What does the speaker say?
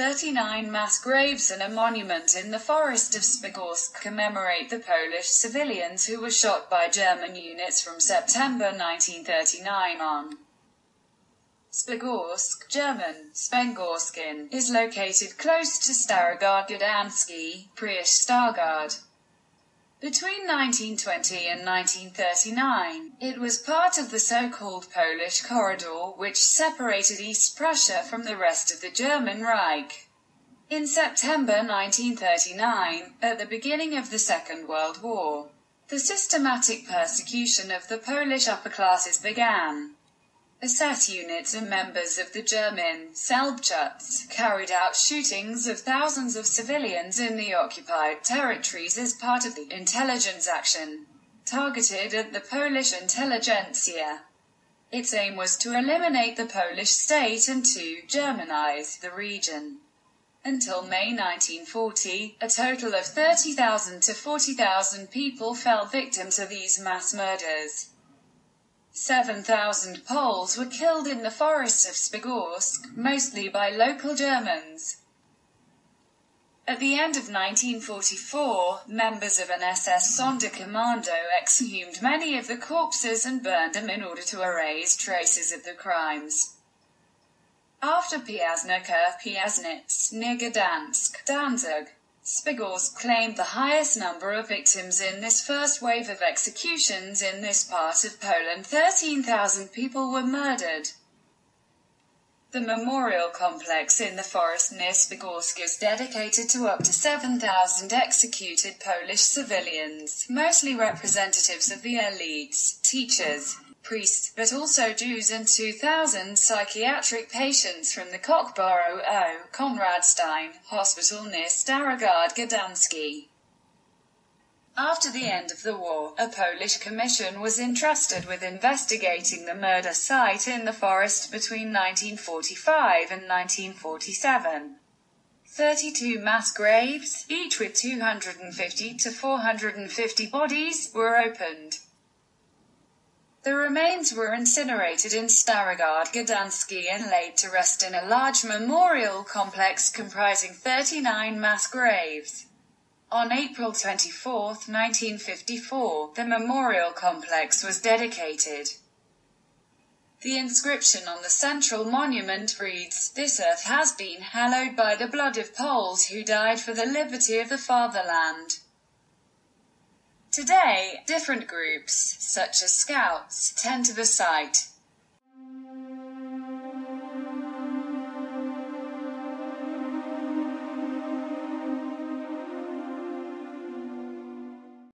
39 mass graves and a monument in the forest of Szpęgawsk commemorate the Polish civilians who were shot by German units from September 1939 on. Szpęgawsk, German, Spengawsken, is located close to Starogard Gdański, Preußisch Stargard. Between 1920 and 1939, it was part of the so-called Polish Corridor, which separated East Prussia from the rest of the German Reich. In September 1939, at the beginning of the Second World War, the systematic persecution of the Polish upper classes began. SS units and members of the German Selbstschutz carried out shootings of thousands of civilians in the occupied territories as part of the intelligence action targeted at the Polish intelligentsia. Its aim was to eliminate the Polish state and to Germanize the region. Until May 1940, a total of 30,000 to 40,000 people fell victim to these mass murders. 7,000 Poles were killed in the forests of Szpęgawsk, mostly by local Germans. At the end of 1944, members of an SS Sonderkommando exhumed many of the corpses and burned them in order to erase traces of the crimes. After Piasnica, Piasnitz, Gdansk, Danzig, Szpęgawsk claimed the highest number of victims in this first wave of executions in this part of Poland. 13,000 people were murdered. The memorial complex in the forest near Szpęgawsk is dedicated to up to 7,000 executed Polish civilians, mostly representatives of the elites, teachers, priests, but also Jews and 2,000 psychiatric patients from the Kocborowo Konradstein Hospital near Starogard Gdański. After the end of the war, a Polish commission was entrusted with investigating the murder site in the forest between 1945 and 1947. 32 mass graves, each with 250 to 450 bodies, were opened. The remains were incinerated in Starogard Gdański and laid to rest in a large memorial complex comprising 39 mass graves. On April 24, 1954, the memorial complex was dedicated. The inscription on the central monument reads, This earth has been hallowed by the blood of Poles who died for the liberty of the fatherland. Today, different groups, such as Scouts, tend to the site.